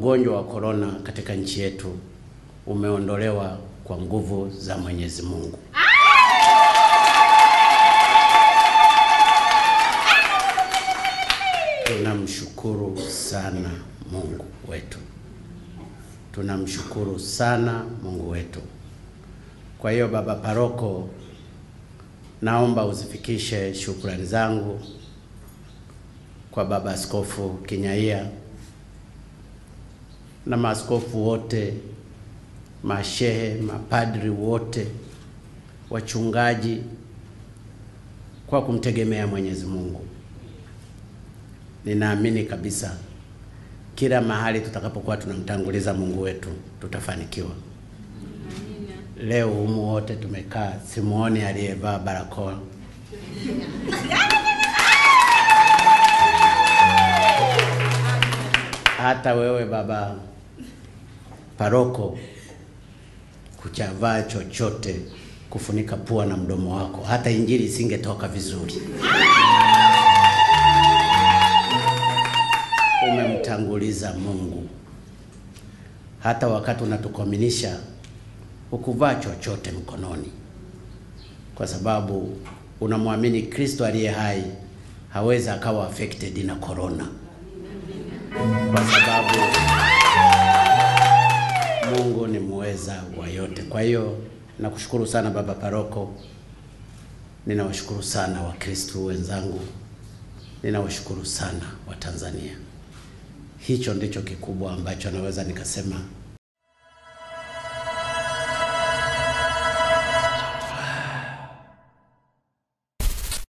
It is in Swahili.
ugonjwa wa korona katika nchi yetu umeondolewa kwa nguvu za Mwenyezi Mungu. Tunamshukuru sana Mungu wetu, tunamshukuru sana Mungu wetu. Kwa hiyo baba paroko, naomba uzifikishe shukrani zangu kwa baba askofu Kinyaia na maaskofu wote, mashehe, mapadri wote, wachungaji, kwa kumtegemea Mwenyezi Mungu. Ninaamini kabisa kila mahali tutakapokuwa tunamtanguliza Mungu wetu tutafanikiwa. Leo humu wote tumekaa, simuoni aliyevaa barakoa. Hata wewe baba paroko kuchavaa chochote kufunika pua na mdomo wako, hata injili isingetoka vizuri. Umemtanguliza Mungu. Hata wakati unatukominisha ukuvaa chochote mkononi, kwa sababu unamwamini Kristo aliye hai hawezi akawa affected na corona, wa yote. Kwa hiyo nakushukuru sana baba paroko, ninawashukuru sana Wakristo wenzangu, ninawashukuru sana Watanzania. Hicho ndicho kikubwa ambacho naweza nikasema